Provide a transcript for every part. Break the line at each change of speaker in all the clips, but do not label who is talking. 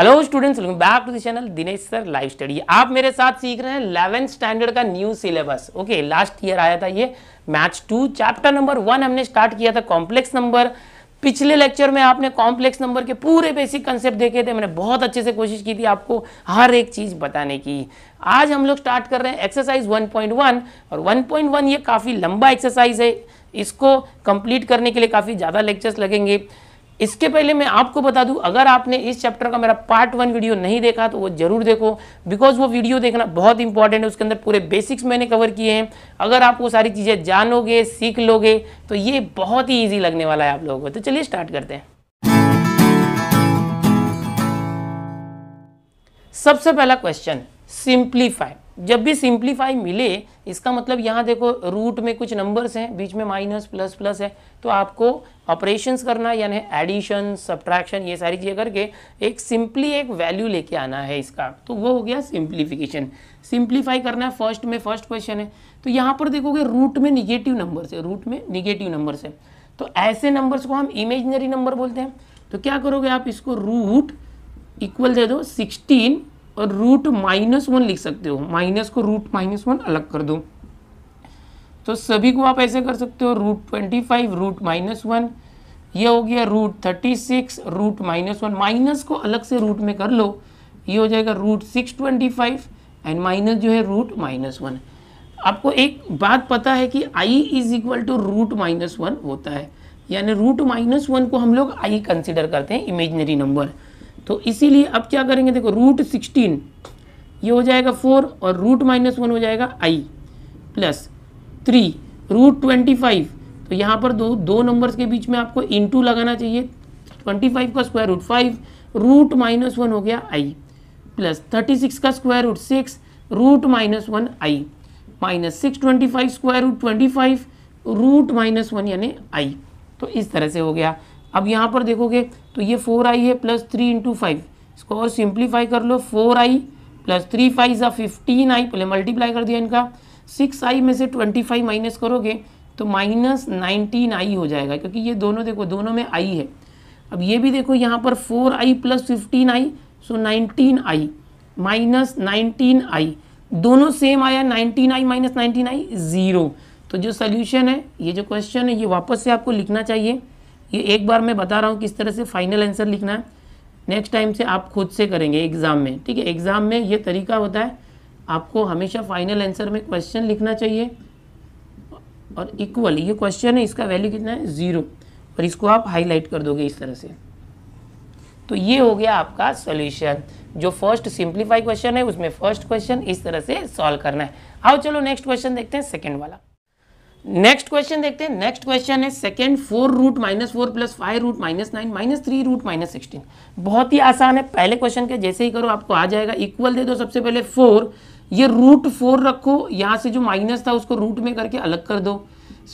Hello students welcome back to the channel Dinesh sir live study आप मेरे साथ सीख रहे हैं 11th स्टैंडर्ड का new syllabus okay last year आया था ये maths two chapter number one हमने स्टार्ट किया था कॉम्प्लेक्स नंबर पिछले लेक्चर में आपने कॉम्प्लेक्स नंबर के पूरे बेसिक कंसेप्ट देखे थे. मैंने बहुत अच्छे से कोशिश की थी आपको हर एक चीज़ बताने की. आज हम लोग स्टार्ट कर रहे हैं एक्सरसाइज 1.1 और 1.1 ये काफ़ी लंबा एक्सरसाइज है. इसको कंप्लीट करने के लिए काफ़ी ज़्यादा लेक्चर्स लगेंगे. इसके पहले मैं आपको बता दूँ, अगर आपने इस चैप्टर का मेरा पार्ट वन वीडियो नहीं देखा तो वो ज़रूर देखो बिकॉज़ वो वीडियो देखना बहुत इंपॉर्टेंट है, उसके अंदर पूरे बेसिक्स मैंने कवर किए हैं। अगर आप वो सारी चीज़ें जानोगे, सीख लोगे तो ये बहुत ही ईजी लगने वाला है आप लोगों को। तो चलिए स्टार्ट करते हैं। सबसे पहला क्वेश्चन सिंप्लीफाई जब भी सिंप्लीफाई मिले, इसका मतलब यहाँ देखो रूट में कुछ नंबर्स हैं, बीच में माइनस प्लस प्लस है तो आपको ऑपरेशंस करना, यानी एडिशन सब्ट्रैक्शन ये सारी चीज़ें करके एक सिंपली एक वैल्यू लेके आना है इसका। तो वो हो गया सिंप्लीफिकेशन सिंप्लीफाई करना है फ़र्स्ट में फ़र्स्ट क्वेश्चन है। तो यहाँ पर देखोगे रूट में निगेटिव नंबर है, रूट में निगेटिव नंबर है। तो ऐसे नंबर्स को हम इमेजनरी नंबर बोलते हैं। तो क्या करोगे आप इसको रूट इक्वल दे दो सिक्सटीन और रूट माइनस वन लिख सकते हो। माइनस को रूट माइनस वन अलग कर दो। तो सभी को आप ऐसे कर सकते हो root twenty five root minus one ये हो गया root thirty six root minus one minus को अलग से रूट में कर लो। ये हो जाएगा root six twenty five and minus जो है रूट माइनस वन आपको एक बात पता है कि i is equal to root minus one होता है। यानी रूट माइनस वन को हम लोग आई कंसिडर करते हैं इमेजनरी नंबर तो इसीलिए अब क्या करेंगे? देखो रूट सिक्सटीन ये हो जाएगा फोर और रूट माइनस वन हो जाएगा i plus three root twenty five तो यहाँ पर दो दो नंबर्स के बीच में आपको इंटू लगाना चाहिए। ट्वेंटी फाइव का square root five root minus one हो गया आई प्लस थर्टी सिक्स का square root six root minus one i minus six twenty five square root twenty five root minus one यानी आई तो इस तरह से हो गया। अब यहाँ पर देखोगे तो ये फोर आई है प्लस थ्री इंटू फाइव इसको और सिंप्लीफाई कर लो four i plus three five ज़ा फिफ्टीन आई पहले मल्टीप्लाई कर दिया इनका. सिक्स आई में से ट्वेंटी फाइव माइनस करोगे तो माइनस नाइनटीन आई हो जाएगा, क्योंकि ये दोनों देखो, दोनों में आई है. अब ये भी देखो, यहाँ पर four i plus fifteen i so nineteen i minus nineteen i दोनों सेम आया nineteen i minus nineteen i zero तो जो सोल्यूशन है, ये जो क्वेश्चन है, ये वापस से आपको लिखना चाहिए. ये एक बार मैं बता रहा हूँ किस तरह से फाइनल आंसर लिखना है। नेक्स्ट टाइम से आप खुद से करेंगे एग्ज़ाम में, ठीक है? एग्ज़ाम में ये तरीका होता है, आपको हमेशा फाइनल आंसर में क्वेश्चन लिखना चाहिए। और इक्वल ये क्वेश्चन है, इसका वैल्यू कितना है? ज़ीरो और इसको आप हाईलाइट कर दोगे इस तरह से। तो ये हो गया आपका सॉल्यूशन जो फ़र्स्ट सिंप्लीफाई क्वेश्चन है, उसमें फ़र्स्ट क्वेश्चन इस तरह से सॉल्व करना है। आओ चलो नेक्स्ट क्वेश्चन देखते हैं सेकेंड वाला। नेक्स्ट क्वेश्चन देखते हैं। नेक्स्ट क्वेश्चन है second four root minus four plus five root minus nine minus three root minus sixteen बहुत ही आसान है। पहले क्वेश्चन के जैसे ही करो, आपको आ जाएगा। इक्वल दे दो सबसे पहले फोर ये रूट फोर रखो। यहाँ से जो माइनस था, उसको रूट में करके अलग कर दो।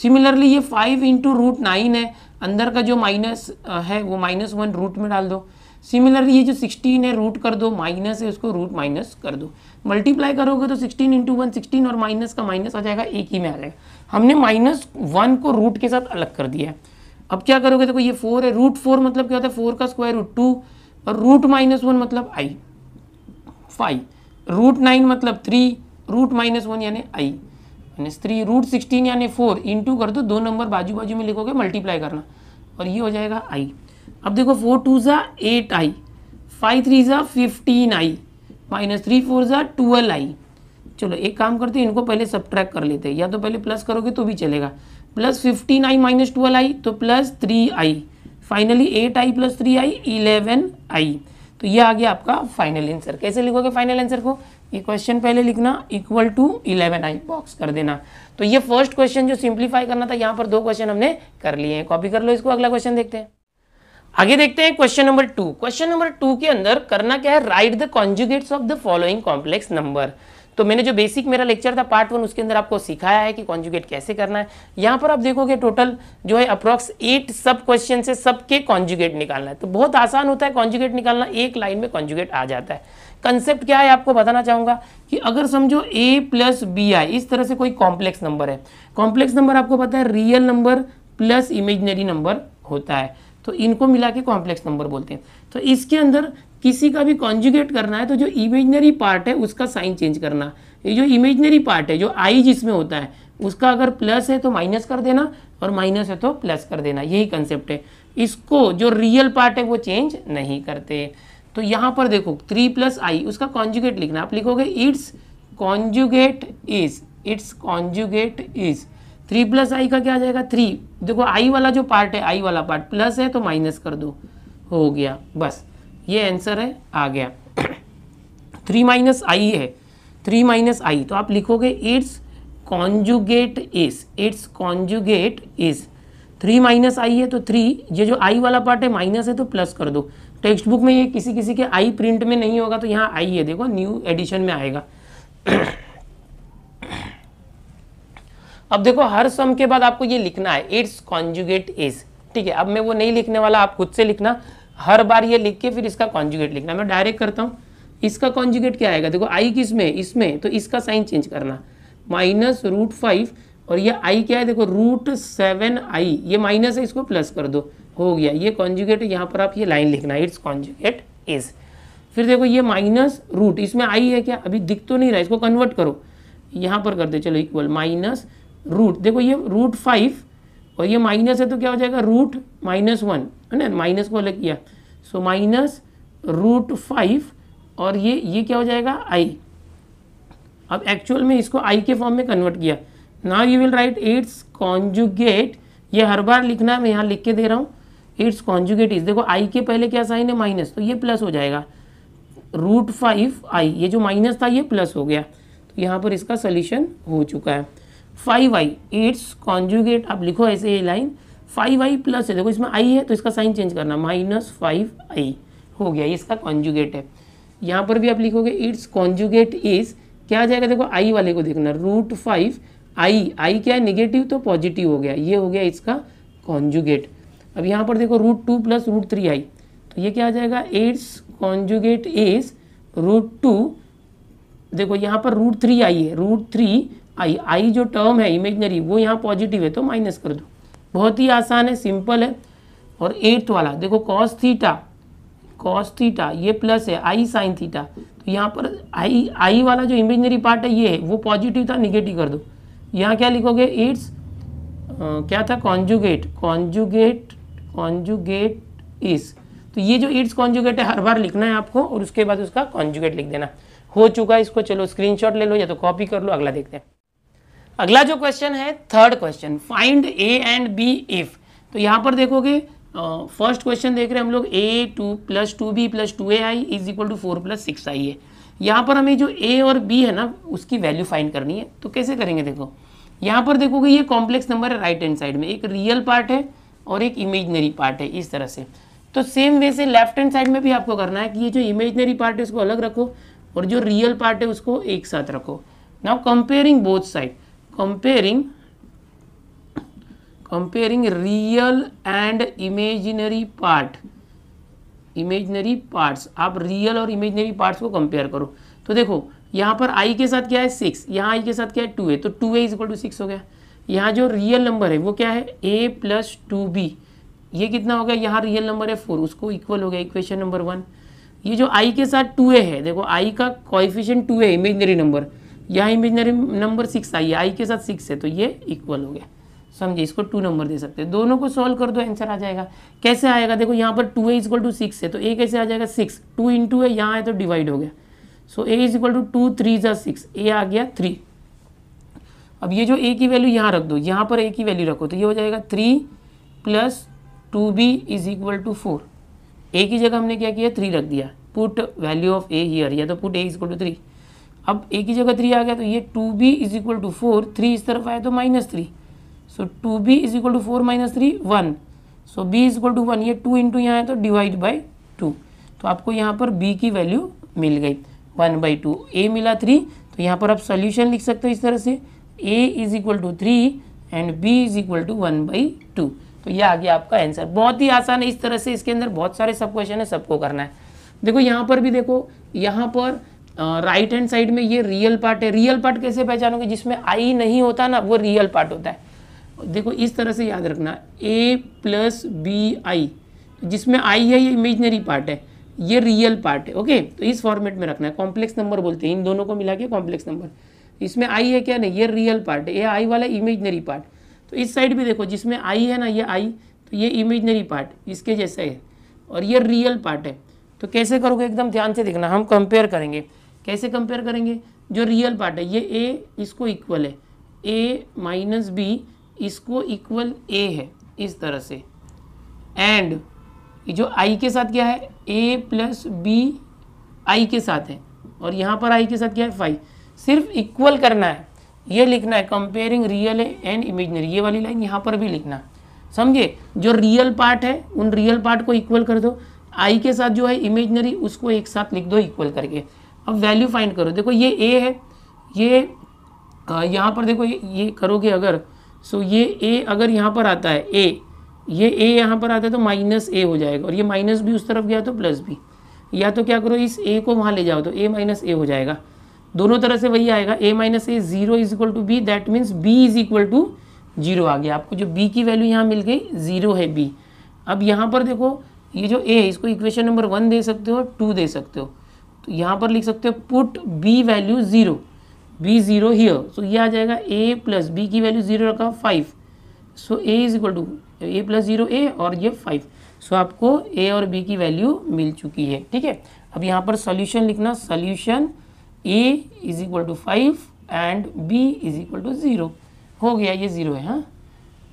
सिमिलरली ये फाइव इंटू रूट नाइन है। अंदर का जो माइनस है, वो माइनस वन रूट में डाल दो। सिमिलरली ये जो सिक्सटीन है रूट कर दो। माइनस है, उसको रूट माइनस कर दो। मल्टीप्लाई करोगे तो सिक्सटीन इंटू वन सिक्सटीन और माइनस का माइनस आ जाएगा। एक ही में आ जाएगा। हमने माइनस वन को रूट के साथ अलग कर दिया है। अब क्या करोगे? देखो, ये फोर है। रूट फोर मतलब क्या होता है? फोर का स्क्वायर रूट टू और रूट माइनस वन मतलब आई फाइव रूट नाइन मतलब थ्री रूट माइनस वन यानी i minus three root sixteen यानी फोर इंटू कर दो दो नंबर बाजू बाजू में लिखोगे मल्टीप्लाई करना। और ये हो जाएगा आई अब देखो फोर टू ज़ा एट आई फाइव थ्री ज़ा fifteen i minus three four ज़ा ट्वेल्व आई चलो, एक काम करते हैं, इनको पहले सब कर लेते हैं। या तो पहले प्लस करोगे तो भी चलेगा। Plus fifteen i minus twelve i तो plus three i finally eight i plus three i eleven i तो ये आ गया आपका फाइनल आंसर कैसे लिखोगे फाइनल आंसर को? ये क्वेश्चन पहले लिखना equal to eleven i box कर देना। तो ये फ़र्स्ट क्वेश्चन जो सिंप्लीफाई करना था, यहाँ पर दो क्वेश्चन हमने कर लिए हैं। कॉपी कर लो इसको, अगला क्वेश्चन देखते हैं। आगे देखते हैं question number two question number two के अंदर करना क्या है? Write the conjugates of the following complex number तो मैंने जो बेसिक मेरा लेक्चर था पार्ट वन उसके अंदर आपको सिखाया है कि कॉन्जुगेट कैसे करना है। यहाँ पर आप देखोगे टोटल जो है अप्रॉक्स एट सब क्वेश्चन से सबके कॉन्जुगेट निकालना है। तो बहुत आसान होता है कॉन्जुगेट निकालना, एक लाइन में कॉन्जुगेट आ जाता है। कंसेप्ट क्या है, आपको बताना चाहूँगा कि अगर समझो ए प्लस बी आई इस तरह से कोई कॉम्प्लेक्स नंबर है। कॉम्प्लेक्स नंबर आपको पता है real number plus imaginary number होता है। तो इनको मिला के कॉम्प्लेक्स नंबर बोलते हैं। तो इसके अंदर किसी का भी कॉन्जुगेट करना है तो जो इमेजनरी पार्ट है, उसका साइन चेंज करना। ये जो इमेजनरी पार्ट है, जो आई जिसमें होता है, उसका अगर प्लस है तो माइनस कर देना और माइनस है तो प्लस कर देना। यही कंसेप्ट है। इसको जो रियल पार्ट है, वो चेंज नहीं करते। तो यहाँ पर देखो थ्री प्लस आई उसका कॉन्जुगेट लिखना। आप लिखोगे its conjugate is its conjugate is three plus i का क्या आ जाएगा? थ्री देखो आई वाला जो पार्ट है आई वाला पार्ट प्लस है तो माइनस कर दो। हो गया, बस। ये आंसर है, आ गया। थ्री माइनस आई है। थ्री माइनस आई तो आप लिखोगे its conjugate is its conjugate is three minus i है तो थ्री ये जो आई वाला पार्ट है माइनस है तो प्लस कर दो। टेक्स्ट बुक में ये किसी किसी के आई प्रिंट में नहीं होगा तो यहाँ आई है, देखो न्यू एडिशन में आएगा। अब देखो, हर सम के बाद आपको ये लिखना है इट्स कॉन्जुगेट इज़ ठीक है, अब मैं वो नहीं लिखने वाला, आप खुद से लिखना। हर बार ये लिख के फिर इसका कॉन्जुगेट लिखना। मैं डायरेक्ट करता हूँ, इसका कॉन्जुगेट क्या आएगा? देखो आई किसमें? इसमें। तो इसका साइन चेंज करना। माइनस रूट फाइव और ये आई क्या है? देखो रूट सेवन आई ये माइनस है, इसको प्लस कर दो। हो गया। ये कॉन्जुगेट यहाँ पर आप ये लाइन लिखना। इट्स कॉन्जुगेट इज़ फिर देखो, ये माइनस रूट इसमें आई है क्या? अभी दिख तो नहीं रहा, इसको कन्वर्ट करो। यहाँ पर कर दे, चलो इक्वल माइनस रूट देखो, ये रूट फाइव और ये माइनस है तो क्या हो जाएगा? रूट माइनस वन, है ना? माइनस को अलग किया। सो माइनस रूट फाइव और ये ये क्या हो जाएगा? आई अब एक्चुअल में इसको आई के फॉर्म में कन्वर्ट किया। Now you will write its conjugate ये हर बार लिखना है, मैं यहाँ लिख के दे रहा हूँ। इट्स कॉन्जुगेट इज़ देखो आई के पहले क्या साइन है? माइनस। तो ये प्लस हो जाएगा। रूट फाइव आई ये जो माइनस था, ये प्लस हो गया। तो यहाँ पर इसका सोल्यूशन हो चुका है। फाइव आई इट्स कॉन्जुगेट आप लिखो ऐसे ये लाइन फाइव आई प्लस है। देखो इसमें आई है तो इसका साइन चेंज करना। माइनस फाइव आई हो गया इसका कॉन्जुगेट है। यहाँ पर भी आप लिखोगे इट्स कॉन्जुगेट इज़ क्या आ जाएगा? देखो आई वाले को देखना रूट फाइव आई आई क्या है? निगेटिव तो पॉजिटिव हो गया, ये हो गया इसका कॉन्जुगेट अब यहाँ पर देखो root two plus root three i तो ये क्या आ जाएगा? Its conjugate is root two देखो यहाँ पर रूट थ्री आई है रूट थ्री आई आई जो टर्म है इमेजनरी वो यहाँ पॉजिटिव है तो माइनस कर दो। बहुत ही आसान है सिंपल है, और एट्थ वाला, देखो कॉस थीटा कॉस थीटा ये प्लस है आई साइन थीटा तो यहाँ पर आई आई वाला जो इमेजनरी पार्ट है, ये है, वो पॉजिटिव था निगेटिव कर दो। यहाँ क्या लिखोगे इट्स क्या था कॉन्जुगेट कॉन्जुगेट कॉन्जुगेट इस तो ये जो इट्स कॉन्जुगेट है, हर बार लिखना है आपको, और उसके बाद उसका कॉन्जुगेट लिख देना। हो चुका है, इसको चलो स्क्रीनशॉट ले लो, या तो कॉपी कर लो, अगला देखते हैं। अगला जो क्वेश्चन है third question find a and b if तो यहाँ पर देखोगे फ़र्स्ट क्वेश्चन देख रहे हैं हम लोग a two plus two b plus two a i is equal to four plus six i है यहाँ पर हमें जो ए और बी है ना, उसकी वैल्यू फाइंड करनी है। तो कैसे करेंगे देखो? यहाँ पर देखोगे, ये कॉम्प्लेक्स नंबर है राइट हैंड साइड में। एक रियल पार्ट है और एक इमेजनरी पार्ट है, इस तरह से। तो सेम वे से लेफ़्ट हैंड साइड में भी आपको करना है कि ये जो इमेजनरी पार्ट है उसको अलग रखो और जो रियल पार्ट है, उसको एक साथ रखो। Now comparing both side comparing comparing real and imaginary part imaginary parts आप रियल और इमेजनरी पार्ट्स को कंपेयर करो। तो देखो, यहाँ पर आई के साथ क्या है? सिक्स यहाँ आई के साथ क्या है? टू है। तो two a is equal to six हो गया। यहाँ जो रियल नंबर है, वो क्या है? ए प्लस टू बी ये कितना हो गया? यहाँ रियल नंबर है फोर उसको इक्वल हो गया इक्वेशन नंबर वन ये जो आई के साथ टू ए है, देखो आई का कॉइफिशियन टू है इमेजनरी नंबर यहाँ इमेजनरी नंबर सिक्स आई है आई के साथ सिक्स है तो ये इक्वल हो गया। समझे, इसको टू नंबर दे सकते हैं। दोनों को सॉल्व कर दो आंसर आ जाएगा। कैसे आएगा? देखो, यहाँ पर two a equal to six है तो ए कैसे आ जाएगा? सिक्स टू इंटू है यहाँ है तो डिवाइड हो गया। So a is equal to two three ज़ा सिक्स ए आ गया थ्री अब ये जो ए की वैल्यू यहाँ रख दो, यहाँ पर ए की वैल्यू रखो तो ये हो जाएगा three plus two b is equal to four a की जगह हमने क्या किया? थ्री रख दिया। Put value of a here या तो put a is equal to three अब ए की जगह थ्री आ गया तो ये two b is equal to four three इस तरफ़ आया तो minus three so two b is equal to four minus three one so b is equal two one ये टू इंटू यहाँ है तो डिवाइड बाई टू तो आपको यहाँ पर बी की वैल्यू मिल गई. वन बाई टू ए मिला थ्री तो यहाँ पर आप सोल्यूशन लिख सकते हो इस तरह से. A is equal to three and b is equal to one by two तो ये आ गया आपका आंसर बहुत ही आसान है इस तरह से इसके अंदर बहुत सारे सब क्वेश्चन है, सबको करना है. देखो यहाँ पर भी देखो, यहाँ पर राइट हैंड साइड में ये रियल पार्ट है। रियल पार्ट कैसे पहचानोगे? जिसमें आई नहीं होता ना, वो रियल पार्ट होता है। देखो, इस तरह से याद रखना। ए प्लस बी आई जिसमें आई है, ये इमेजनरी पार्ट है। ये रियल पार्ट है ओके तो इस फॉर्मेट में रखना है। कॉम्प्लेक्स नंबर बोलते हैं। इन दोनों को मिला के कॉम्प्लेक्स नंबर इसमें आई है क्या? नहीं, ये रियल पार्ट है। ये आई वाला इमेजनरी पार्ट तो इस साइड भी देखो, जिसमें आई है ना, ये आई तो ये इमेजनरी पार्ट इसके जैसा है। और ये रियल पार्ट है। तो कैसे करोगे? एकदम ध्यान से देखना। हम कंपेयर करेंगे। कैसे कंपेयर करेंगे? जो रियल पार्ट है, ये ए इसको इक्वल है। ए माइनस बी इसको इक्वल ए है, इस तरह से। एंड जो आई के साथ क्या है? ए प्लस बी आई के साथ है। और यहाँ पर आई के साथ क्या है? फाइव सिर्फ़ इक्वल करना है। ये लिखना है कंपेयरिंग रियल एंड इमेजनरी ये वाली लाइन यहाँ पर भी लिखना समझे? जो रियल पार्ट है, उन रियल पार्ट को इक्वल कर दो। आई के साथ जो है इमेजनरी उसको एक साथ लिख दो इक्वल करके। अब वैल्यू फाइंड करो। देखो ये ए है ये यहाँ पर देखो ये, करोगे अगर सो ये ए अगर यहाँ पर आता है ए ये ए यहाँ पर आता है तो माइनस ए हो जाएगा और ये माइनस भी उस तरफ़ गया तो प्लस बी या तो क्या करो इस ए को वहाँ ले जाओ तो ए माइनस ए हो जाएगा। दोनों तरह से वही आएगा a minus a zero is equal to b that means b is equal to zero आ गया। आपको जो बी की वैल्यू यहाँ मिल गई ज़ीरो है बी अब यहाँ पर देखो ये जो ए है इसको इक्वेशन नंबर वन दे सकते हो टू दे सकते हो। तो यहाँ पर लिख सकते हो put b value zero b zero here so ये आ जाएगा ए प्लस बी की वैल्यू ज़ीरो रखा five so a is equal to a plus zero a और ये फाइव सो आपको ए और बी की वैल्यू मिल चुकी है, ठीक है? अब यहाँ पर सॉल्यूशन लिखना। Solution a is equal to five and b is equal to zero हो गया, ये ज़ीरो है हाँ?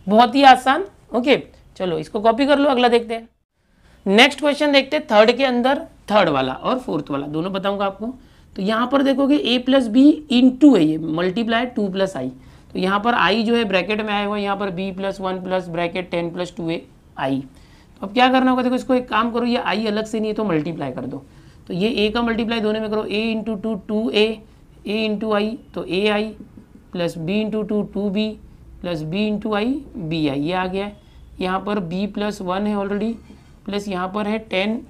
बहुत ही आसान। ओके चलो, इसको कॉपी कर लो, अगला देखते हैं। नेक्स्ट क्वेश्चन देखते हैं थर्ड के अंदर। थर्ड वाला और फोर्थ वाला, दोनों बताऊँगा आपको। तो यहाँ पर देखोगे ए प्लस बी इन टू है ये मल्टीप्लाई टू प्लस आई तो यहाँ पर आई जो है ब्रैकेट में आया हुआ है यहाँ पर b plus one plus bracket ten plus two a i तो अब क्या करना होगा, देखो इसको एक काम करो, ये आई अलग से नहीं है तो मल्टीप्लाई कर दो। तो ये ए का मल्टीप्लाई दोनों में करो a into two two a a into i तो a i plus b into two two b plus b into i b i ये आ गया है। यहाँ पर बी प्लस वन है ऑलरेडी प्लस यहाँ पर है ten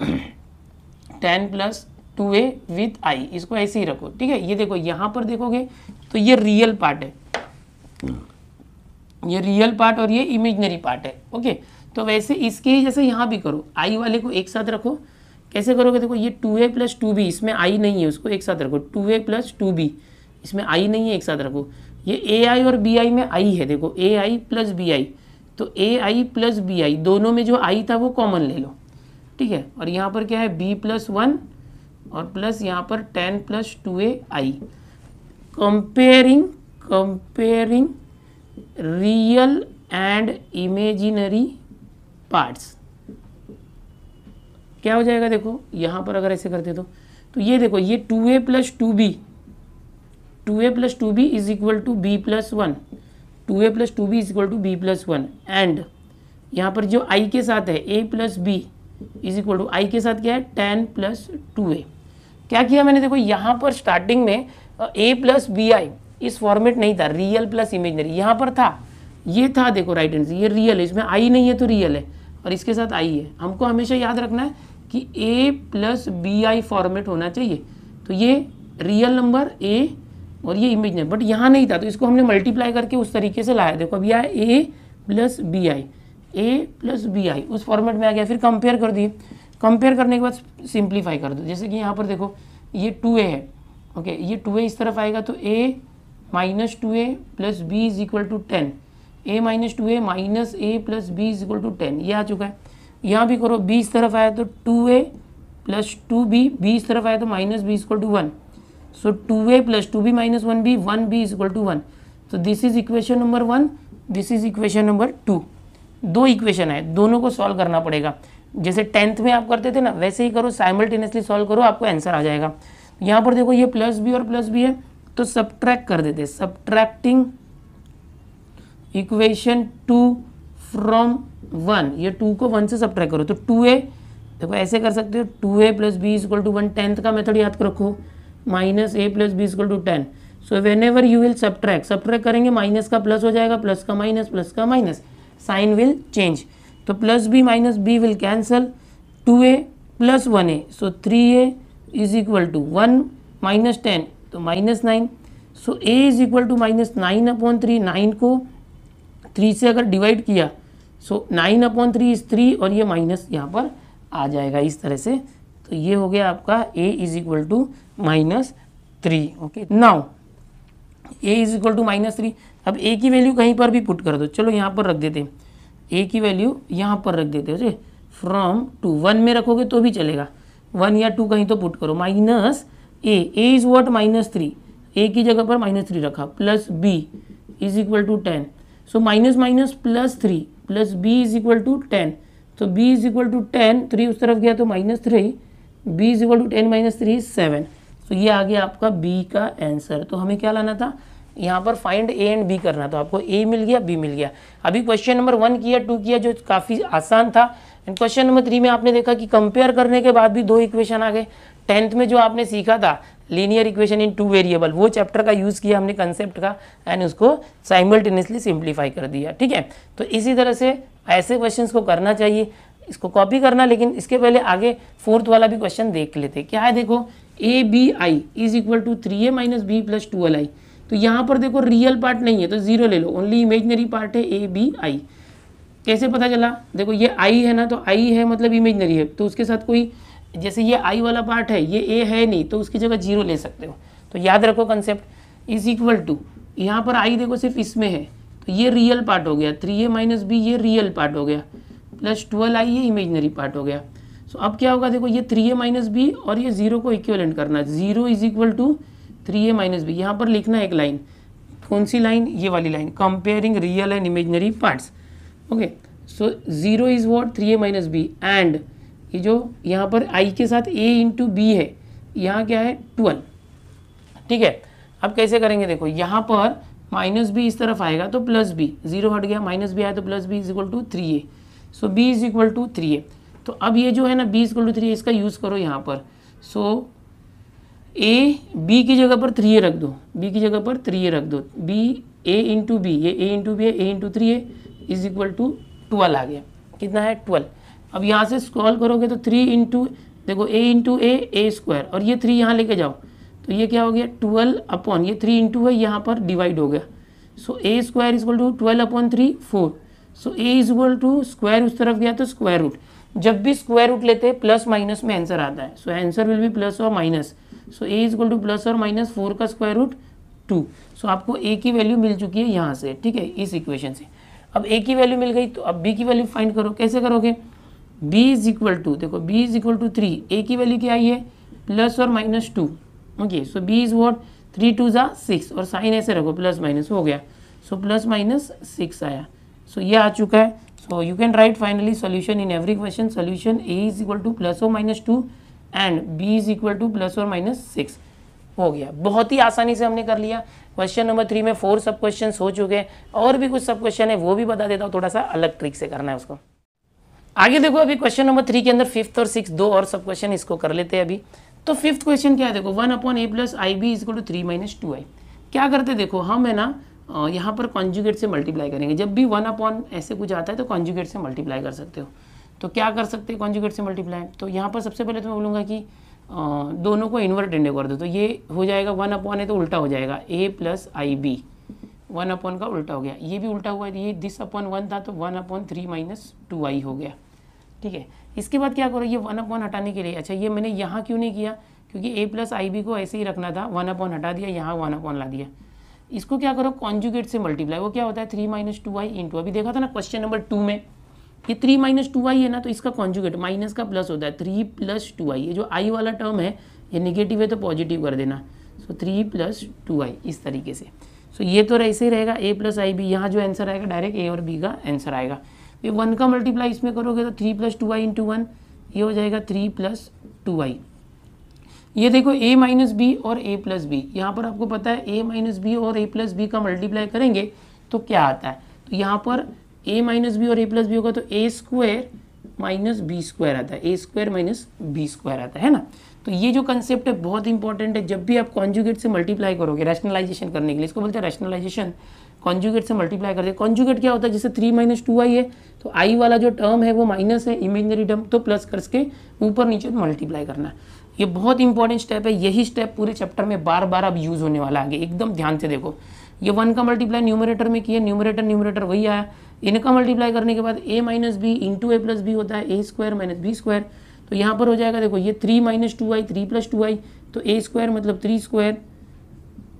ten plus two a with i इसको ऐसे ही रखो, ठीक है? ये देखो, यहाँ पर देखोगे तो ये रियल पार्ट है। ये रियल पार्ट और ये इमेजनरी पार्ट है ओके तो वैसे इसके ही जैसे यहाँ भी करो आई वाले को एक साथ रखो। कैसे करोगे? देखो, ये two a plus two b इसमें आई नहीं है, उसको एक साथ रखो। Two a plus two b इसमें आई नहीं है, एक साथ रखो। ये ए आई और बी आई में आई है, देखो। ए आई प्लस बी आई तो ए आई प्लस बी आई दोनों में जो आई था वो कॉमन ले लो। ठीक है? और यहाँ पर क्या है? बी प्लस वन और प्लस यहाँ पर ten plus two a i comparing comparing real and imaginary parts क्या हो जाएगा देखो? यहाँ पर अगर ऐसे करते तो तो ये देखो, ये two a plus two b two a plus two b is equal to b plus one two a plus two b is equal to b plus one and यहाँ पर जो आई के साथ है a plus b is equal to i के साथ क्या है टेन प्लस टू ए। क्या किया मैंने? देखो, यहाँ पर स्टार्टिंग में ए प्लस बी आई इस फॉर्मेट नहीं था रियल प्लस इमेजनरी यहाँ पर था, ये था, देखो राइट से, ये रियल है, इसमें आई नहीं है तो रियल है, और इसके साथ आई है। हमको हमेशा याद रखना है कि a plus b i format होना चाहिए। तो ये रियल नंबर ए और ये इमेजनरी बट यहाँ नहीं था तो इसको हमने मल्टीप्लाई करके उस तरीके से लाया। देखो अभी आया a plus b i a plus b i उस फॉर्मेट में आ गया। फिर कंपेयर कर दिए। कंपेयर करने के बाद सिंप्लीफाई कर दो। जैसे कि यहाँ पर देखो, ये टू ए है। ओके ये टू ए इस तरफ़ आएगा तो a minus two a plus b is equal to ten a minus two a minus a plus b is equal to ten ये आ चुका है। यहाँ भी करो बी इस तरफ़ आया तो two a plus two b b इस तरफ़ आया तो minus b equal to one so two a plus two b minus one b one b is equal to one तो this is equation number one this is equation number two दो equation है, दोनों को solve करना पड़ेगा। जैसे tenth में आप करते थे ना, वैसे ही करो साइमल्टेनियसली सॉल्व करो, आपको आंसर आ जाएगा। यहाँ पर देखो, ये प्लस बी और प्लस बी है तो सब्ट्रैक्ट कर देते subtracting equation two from one ये टू को वन से सब्ट्रैक्ट करो तो टू ए देखो ऐसे कर सकते हो two a plus b is equal to one tenth का मेथड याद रखो minus a plus b is equal to ten so whenever you will subtract subtract करेंगे माइनस का प्लस हो जाएगा प्लस का माइनस प्लस का माइनस साइन विल चेंज। तो plus b minus b will cancel. Two a plus one a. So three a is equal to one minus ten. तो minus nine. So a is equal to minus nine upon three. Nine को three से अगर divide किया, so nine upon three is three और ये minus यहाँ पर आ जाएगा इस तरह से। तो ये हो गया आपका a is equal to minus three. Okay. Now a is equal to minus three. अब ए की वैल्यू कहीं पर भी पुट कर दो। चलो यहाँ पर रख देते हैं। ए की वैल्यू यहाँ पर रख देते हो फ्रॉम टू वन में रखोगे तो भी चलेगा। वन या टू कहीं तो पुट करो। Minus a a is what minus three a की जगह पर माइनस थ्री रखा। Plus b is equal to ten so minus minus plus three plus b is equal to ten तो b is equal to ten three उस तरफ़ गया तो minus three b is equal to ten minus three seven तो ये आ गया आपका बी का आंसर तो हमें क्या लाना था? यहाँ पर फाइंड ए एंड बी करना तो आपको ए मिल गया बी मिल गया। अभी क्वेश्चन नंबर वन किया टू किया, जो काफ़ी आसान था। एंड क्वेश्चन नंबर थ्री में आपने देखा कि कंपेयर करने के बाद भी दो इक्वेशन आ गए। टेंथ में जो आपने सीखा था linear equation in two variable वो चैप्टर का यूज़ किया हमने कंसेप्ट का एंड उसको साइमल्टेनियसली सिंप्लीफाई कर दिया, ठीक है? तो इसी तरह से ऐसे क्वेश्चन को करना चाहिए। इसको कॉपी करना, लेकिन इसके पहले आगे फोर्थ वाला भी क्वेश्चन देख लेते क्या है देखो? A b i is equal to three a minus b plus two l i तो यहाँ पर देखो रियल पार्ट नहीं है तो ज़ीरो ले लो। ओनली इमेजनरी पार्ट है ए बी आई कैसे पता चला? देखो ये आई है ना तो आई है मतलब इमेजनरी है। तो उसके साथ कोई जैसे ये आई वाला पार्ट है ये ए है नहीं तो उसकी जगह ज़ीरो ले सकते हो। तो याद रखो कंसेप्ट इज़ इक्वल टू यहाँ पर आई देखो सिर्फ़ इसमें है। तो ये रियल पार्ट हो गया। थ्री ए माइनस बी ये रियल पार्ट हो गया। प्लस ट्वेल्व आई ये इमेजनरी पार्ट हो गया। सो so, अब क्या होगा? देखो ये थ्री ए माइनस बी और ये ज़ीरो को इक्वलेंट करना zero is equal to three a minus b. यहाँ पर लिखना एक लाइन। कौन सी लाइन? ये वाली line. Comparing real and imaginary parts okay so zero is what three a minus b. And ये जो यहाँ पर आई के साथ ए इंटू बी है, यहाँ क्या है? ट्वेल्व ठीक है? अब कैसे करेंगे देखो, यहाँ पर माइनस बी इस तरफ़ आएगा तो प्लस बी ज़ीरो हट गया, माइनस बी आया तो plus b is equal to three a. So b is equal to three a. तो अब ये जो है ना b is equal to three इसका यूज़ करो यहाँ पर। सो ए बी की जगह पर थ्री ए रख दो। बी की जगह पर थ्री ए रख दो। बी ए इंटू बी ये ए इंटू बी है a into three a is equal to twelve आ गया। कितना है? ट्वेल्व अब यहाँ से स्क्रॉल करोगे तो थ्री इंटू देखो ए इंटू ए ए स्क्वायर और ये थ्री यहाँ लेके जाओ। तो ये क्या हो गया? ट्वेल्व अपॉन ये थ्री इंटू है, यहाँ पर डिवाइड हो गया। So a square is equal to twelve upon three four so a is equal to square उस तरफ़ गया तो स्क्वायर रूट जब भी स्क्वायर रूट लेते हैं प्लस माइनस में आंसर आता है। So answer will be plus और minus so a is equal to plus और माइनस फोर का स्क्वायर रूट टू सो आपको ए की वैल्यू मिल चुकी है यहाँ से ठीक है? इस इक्वेशन से। अब ए की वैल्यू मिल गई तो अब बी की वैल्यू फाइंड करो। कैसे करोगे? बी इज़ इक्वल टू देखो b is equal to three a की वैल्यू क्या आई है? प्लस और minus two okay so b is what three two ज़ा सिक्स और साइन ऐसे रखो प्लस माइनस हो गया। सो प्लस माइनस सिक्स आया। सो so, ये आ चुका है। So you can write finally solution in every question solution a is equal to plus और minus two and b is equal to plus और माइनस सिक्स हो गया। बहुत ही आसानी से हमने कर लिया। क्वेश्चन नंबर थ्री में फोर सब क्वेश्चन हो चुके हैं। और भी कुछ सब क्वेश्चन है, वो भी बता देता हूँ। थोड़ा सा अलग ट्रिक से करना है उसको। आगे देखो अभी क्वेश्चन नंबर थ्री के अंदर फिफ्थ और सिक्स दो और सब क्वेश्चन इसको कर लेते हैं अभी। तो फिफ्थ क्वेश्चन क्या है? देखो one upon a plus i b is two three minus two i क्या करते देखो, हम है ना यहाँ पर कॉन्जुगेट से मल्टीप्लाई करेंगे। जब भी वन अपॉन ऐसे कुछ आता है तो कॉन्जुगेट से मल्टीप्लाई कर सकते हो। तो क्या कर सकते हैं कॉन्जुगेट से मल्टीप्लाई तो यहाँ पर सबसे पहले तो मैं बोलूँगा कि दोनों को इन्वर्ट इंडे कर दो। तो ये हो जाएगा वन अपॉन है तो उल्टा हो जाएगा। A plus i b one upon का उल्टा हो गया। ये भी उल्टा हुआ है। ये दिस अपॉन वन था तो one upon three minus two i हो गया। ठीक है? इसके बाद क्या करो? ये वन अपॉन हटाने के लिए। अच्छा ये मैंने यहाँ क्यों नहीं किया? क्योंकि ए प्लस आई बी को ऐसे ही रखना था। वन अपॉन हटा दिया, यहाँ वन अपॉन ला दिया। इसको क्या करो? कॉन्जुगेट से मल्टीप्लाई वो क्या होता है? Three minus two i into अभी देखा था ना क्वेश्चन नंबर टू में? ये थ्री माइनस टू आई है ना तो इसका कॉन्जुगेट माइनस का प्लस होता है। थ्री प्लस टू आई ये जो आई वाला टर्म है, ये निगेटिव है तो पॉजिटिव कर देना। So three plus two i इस तरीके से। सो ये तो ऐसे ही रहेगा ए प्लस आई बी यहाँ जो आंसर आएगा डायरेक्ट ए और बी का आंसर आएगा। ये वन का मल्टीप्लाई इसमें करोगे तो three plus two i into one ये हो जाएगा थ्री प्लस टू आई ये देखो ए माइनस बी और ए प्लस बी यहाँ पर आपको पता है ए माइनस बी और ए प्लस बी का मल्टीप्लाई करेंगे तो क्या आता है? तो यहाँ पर a माइनस बी और ए प्लस बी होगा तो a square minus b square आता है। A square minus b square आता है ना? तो ये जो कंसेप्ट है, बहुत इंपॉर्टेंट है। जब भी आप कॉन्जुगेट से मल्टीप्लाई करोगे रैशनलाइजेशन करने के लिए, इसको बोलते हैं रैशनलाइजेशन कॉन्जुगेट से मल्टीप्लाई करते हैं। कॉन्जुगेट क्या होता है? जैसे थ्री माइनस टू आई है तो आई वाला जो टर्म है, वो माइनस है इमेजनरी टर्म तो प्लस करके ऊपर नीचे मल्टीप्लाई करना। ये बहुत इंपॉर्टेंट स्टेप है। यही स्टेप पूरे चैप्टर में बार बार अब यूज़ होने वाला आगे। एकदम ध्यान से देखो। ये वन का मल्टीप्लाई न्यूमरेटर में किया न्यूमरेटर न्यूमरेटर वही आया। इनका मल्टीप्लाई करने के बाद a minus b into a plus b होता है a square minus b square तो यहाँ पर हो जाएगा, देखो, ये three minus two i three plus two i तो ए स्क्वायर मतलब थ्री स्क्वायर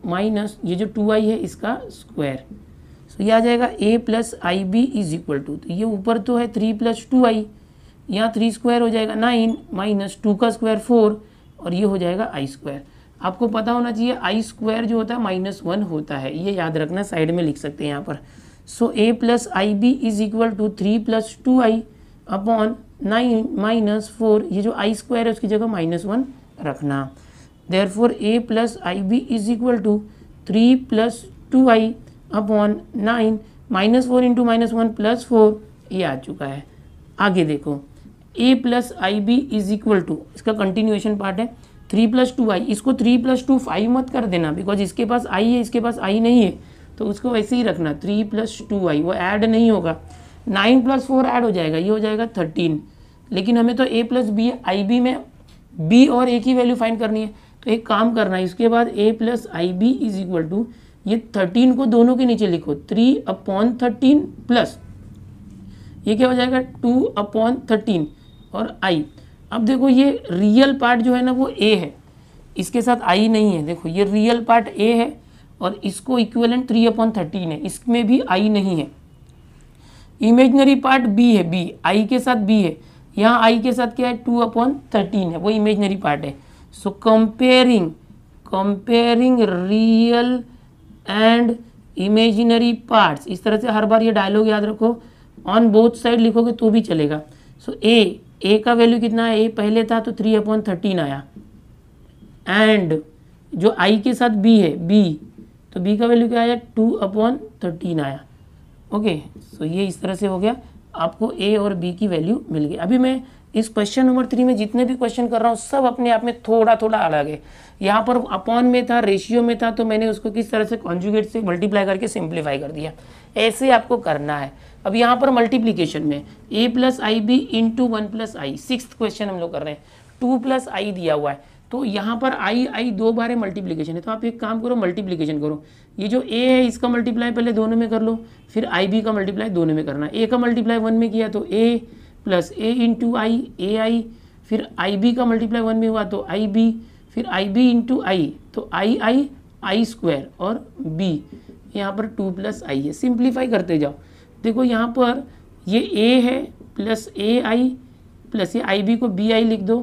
माइनस ये जो टू आई है, इसका स्क्वायर सो ये आ जाएगा a plus i b is equal to तो ये ऊपर तो है थ्री प्लस टू आई यहाँ थ्री स्क्वायर हो जाएगा नाइन माइनस टू का स्क्वायर फोर और ये हो जाएगा आई स्क्वायर आपको पता होना चाहिए आई स्क्वायर जो होता है माइनस वन होता है. ये याद रखना साइड में लिख सकते हैं यहाँ पर. So a plus i b is equal to three plus two i upon nine minus four ये जो आई स्क्वायर है, उसकी जगह माइनस वन रखना। There four a plus i b is equal to three plus two i upon nine minus four into minus one plus four ये आ चुका है। आगे देखो। A plus i b is equal to इसका continuation part है three plus two i इसको three plus to five मत कर देना बिकॉज़ इसके पास आई है, इसके पास आई नहीं है। तो उसको वैसे ही रखना। Three plus two i. वो ऐड नहीं होगा। नाइन प्लस फोर ऐड हो जाएगा। ये हो जाएगा थर्टीन लेकिन हमें तो a plus b i b में बी और ए की वैल्यू फाइंड करनी है। तो एक काम करना है, इसके बाद a plus i b is equal to ये थर्टीन को दोनों के नीचे लिखो। थ्री अपॉन थर्टीन प्लस ये क्या हो जाएगा? टू अपॉन थर्टीन और आई अब देखो, ये रियल पार्ट जो है ना, वो ए है। इसके साथ आई नहीं है। देखो, ये रियल पार्ट ए है। और इसको इक्वलेंट थ्री अपॉन थर्टीन है इसमें भी आई नहीं है। इमेजनरी पार्ट बी है बी आई के साथ बी है। यहाँ आई के साथ क्या है? टू अपॉन थर्टीन है। वो इमेजनरी पार्ट है। So comparing comparing real and imaginary parts इस तरह से हर बार ये डायलॉग याद रखो। ऑन बोथ साइड लिखोगे तो भी चलेगा। सो ए ए का वैल्यू कितना है? ए पहले था तो थ्री अपॉन थर्टीन आया। एंड जो आई के साथ बी है बी तो बी का वैल्यू क्या आया? टू अपॉन थर्टीन आया। ओके सो ये इस तरह से हो गया। आपको ए और बी की वैल्यू मिल गई। अभी मैं इस क्वेश्चन नंबर थ्री में जितने भी क्वेश्चन कर रहा हूँ, सब अपने आप में थोड़ा थोड़ा अलग है। यहाँ पर अपॉन में था रेशियो में था तो मैंने उसको किस तरह से कॉन्जुगेट से मल्टीप्लाई करके सिंप्लीफाई कर दिया। ऐसे आपको करना है। अब यहाँ पर मल्टीप्लीकेशन में a plus i b into one plus i six question हम लोग कर रहे हैं। टू प्लस आई दिया हुआ है। तो यहाँ पर आई आई दो बार है मल्टीप्लीकेशन है। तो आप एक काम करो मल्टीप्लीकेशन करो। ये जो ए है, इसका मल्टीप्लाई पहले दोनों में कर लो, फिर आई बी का मल्टीप्लाई दोनों में करना। ए का मल्टीप्लाई वन में किया तो a plus A into I a i फिर आई बी का मल्टीप्लाई वन में हुआ तो आई बी फिर आई बी इंटू आई तो आई आई आई स्क्वायर और बी यहाँ पर टू प्लस आई है। सिंप्लीफाई करते जाओ। देखो यहाँ पर ये ए है प्लस ए आई प्लस ये आई बी को बी आई लिख दो।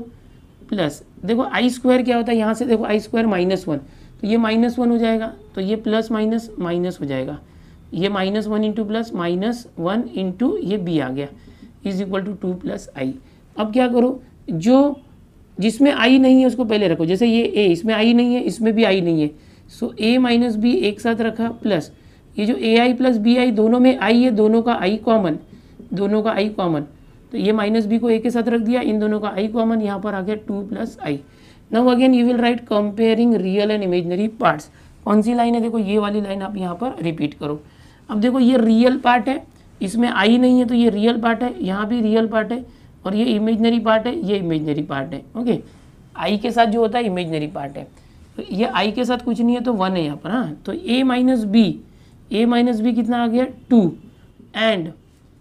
प्लस, देखो आई स्क्वायर क्या होता है? यहाँ से देखो आई स्क्वायर माइनस वन। तो ये माइनस वन हो जाएगा। तो ये प्लस माइनस माइनस हो जाएगा। ये minus one into plus minus one into ये बी आ गया। Is equal to two plus i अब क्या करो? जो जिसमें आई नहीं है, उसको पहले रखो। जैसे ये ए इसमें आई नहीं है, इसमें भी आई नहीं है। सो ए माइनस बी एक साथ रखा प्लस ये जो ए आई प्लस बी आई दोनों में आई है, दोनों का आई कॉमन दोनों का आई कॉमन तो ये माइनस बी को ए के साथ रख दिया, इन दोनों का आई कॉमन, यहाँ पर आ गया two plus i. Now again you will write comparing real and imaginary parts कौन सी लाइन है? देखो, ये वाली लाइन आप यहाँ पर रिपीट करो। अब देखो, ये रियल पार्ट है, इसमें आई नहीं है तो ये रियल पार्ट है, यहाँ भी रियल पार्ट है, और ये इमेजनरी पार्ट है, ये इमेजनरी पार्ट है ओके आई के साथ जो होता है इमेजनरी पार्ट है। तो ये आई के साथ कुछ नहीं है तो वन है यहाँ पर हाँ? तो a minus b a minus b कितना आ गया? टू एंड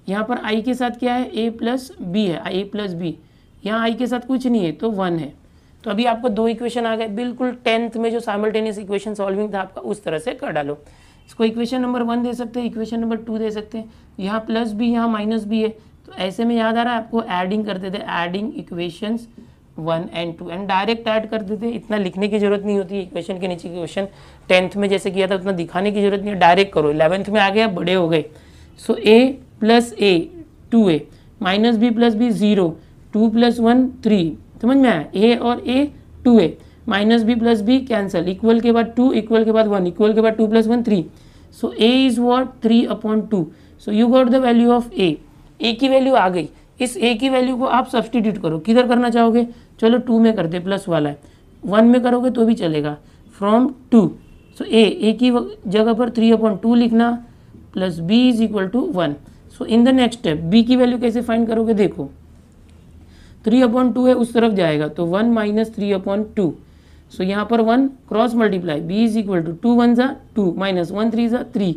यहाँ पर आई के साथ क्या है? ए प्लस बी है। ए प्लस बी यहाँ आई के साथ कुछ नहीं है तो वन है। तो अभी आपको दो इक्वेशन आ गए। बिल्कुल टेंथ में जो साइमल्टेनियस इक्वेशन सॉल्विंग था, आपका उस तरह से कर डालो। इसको इक्वेशन नंबर वन दे सकते हैं इक्वेशन नंबर टू दे सकते हैं। यहाँ प्लस भी यहाँ माइनस भी है। तो ऐसे में याद आ रहा है, आपको एडिंग करते थे adding equations one and two and direct add कर देते इतना लिखने की ज़रूरत नहीं होती इक्वेशन के नीचे क्वेश्चन टेंथ में जैसे किया था, उतना दिखाने की ज़रूरत नहीं है। डायरेक्ट करो। इलेवेंथ में आ गया बड़े हो गए। So a plus a, two a, minus b plus b zero, two plus one three, समझ में आया? ए और a, two a, minus b plus b cancel equal के बाद टू इक्वल के बाद वन इक्वल के बाद two plus one three. So a is what three upon two. So you got the value of a a की value आ गई। इस ए की वैल्यू को आप सब्सटीट्यूट करो। किधर करना चाहोगे? चलो टू में करते प्लस वाला है। वन में करोगे तो भी चलेगा। From to. सो ए ए की जगह पर थ्री अपॉइंट टू लिखना plus B is equal to one. So in the next step B की वैल्यू कैसे फाइंड करोगे? देखो। थ्री अपॉन टू है, उस तरफ़ जाएगा तो one minus three upon two so यहाँ पर one cross multiply B is equal to two one ज़ा टू माइनस वन थ्री ज़ा थ्री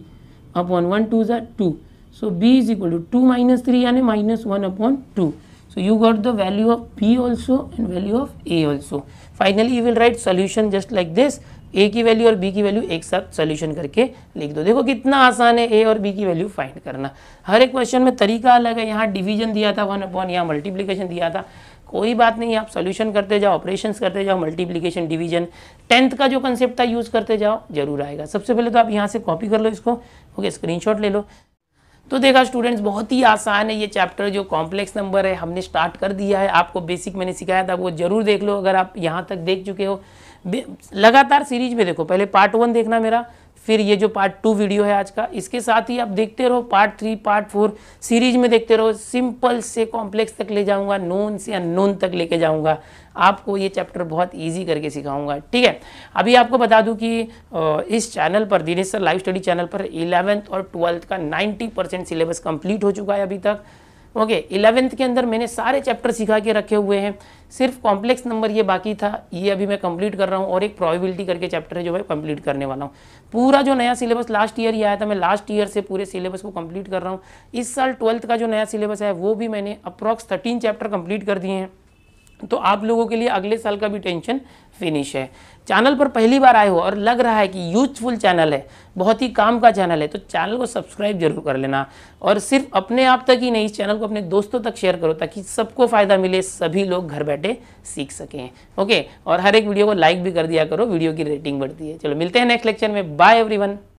अपॉन वन टू ज़ा two so, b is equal to 2 minus 3 यानी minus 1 upon 2 so, you got the value of b also and value of a also finally, you will write solution just like this ए की value और B की value एक साथ solution करके लिख दो। देखो कितना आसान है ए और बी की वैल्यू फाइंड करना। हर एक क्वेश्चन में तरीका अलग है। यहाँ डिवीज़न दिया था वन अपॉन यहाँ मल्टीप्लीकेशन दिया था। कोई बात नहीं, आप सोल्यूशन करते जाओ ऑपरेशन करते जाओ मल्टीप्लीकेशन डिवीज़न टेंथ का जो कंसेप्ट था यूज़ करते जाओ, ज़रूर आएगा। सबसे पहले तो आप यहाँ से कॉपी कर लो इसको। ओके स्क्रीनशॉट ले लो। तो देखा स्टूडेंट्स बहुत ही आसान है ये चैप्टर जो कॉम्प्लेक्स नंबर है, हमने स्टार्ट कर दिया है। आपको बेसिक मैंने सिखाया था, वो ज़रूर देख लो। अगर आप यहाँ तक देख चुके हो लगातार सीरीज़ में देखो, पहले पार्ट वन देखना मेरा, फिर ये जो पार्ट टू वीडियो है आज का, इसके साथ ही आप देखते रहो part three part four series में देखते रहो सिंपल से कॉम्प्लेक्स तक ले जाऊँगा नोन से अननोन तक लेके जाऊँगा। आपको ये चैप्टर बहुत इजी करके सिखाऊँगा, ठीक है? अभी आपको बता दूँ कि इस चैनल पर, Dinesh sir live study channel पर इलेवेंथ और ट्वेल्थ का 90 परसेंट सिलेबस कंप्लीट हो चुका है अभी तक। ओके इलेवेंथ के अंदर मैंने सारे चैप्टर सिखा के रखे हुए हैं। सिर्फ़ कॉम्प्लेक्स नंबर ये बाकी था, ये अभी मैं कंप्लीट कर रहा हूँ और एक प्रोबेबिलिटी करके चैप्टर है जो मैं कंप्लीट करने वाला हूँ। पूरा जो नया सिलेबस लास्ट ईयर ही आया था, मैं लास्ट ईयर से पूरे सिलेबस को कंप्लीट कर रहा हूँ। इस साल ट्वेल्थ का जो नया सिलेबस है, वो भी मैंने अप्रॉक्स थर्टीन चैप्टर कंप्लीट कर दिए हैं। तो आप लोगों के लिए अगले साल का भी टेंशन फिनिश है। चैनल पर पहली बार आए हो और लग रहा है कि यूजफुल चैनल है, बहुत ही काम का चैनल है तो चैनल को सब्सक्राइब ज़रूर कर लेना। और सिर्फ़ अपने आप तक ही नहीं, इस चैनल को अपने दोस्तों तक शेयर करो ताकि सबको फ़ायदा मिले, सभी लोग घर बैठे सीख सकें। ओके और हर एक वीडियो को लाइक भी कर दिया करो वीडियो की रेटिंग बढ़ती है। चलो, मिलते हैं नेक्स्ट लेक्चर में। Bye everyone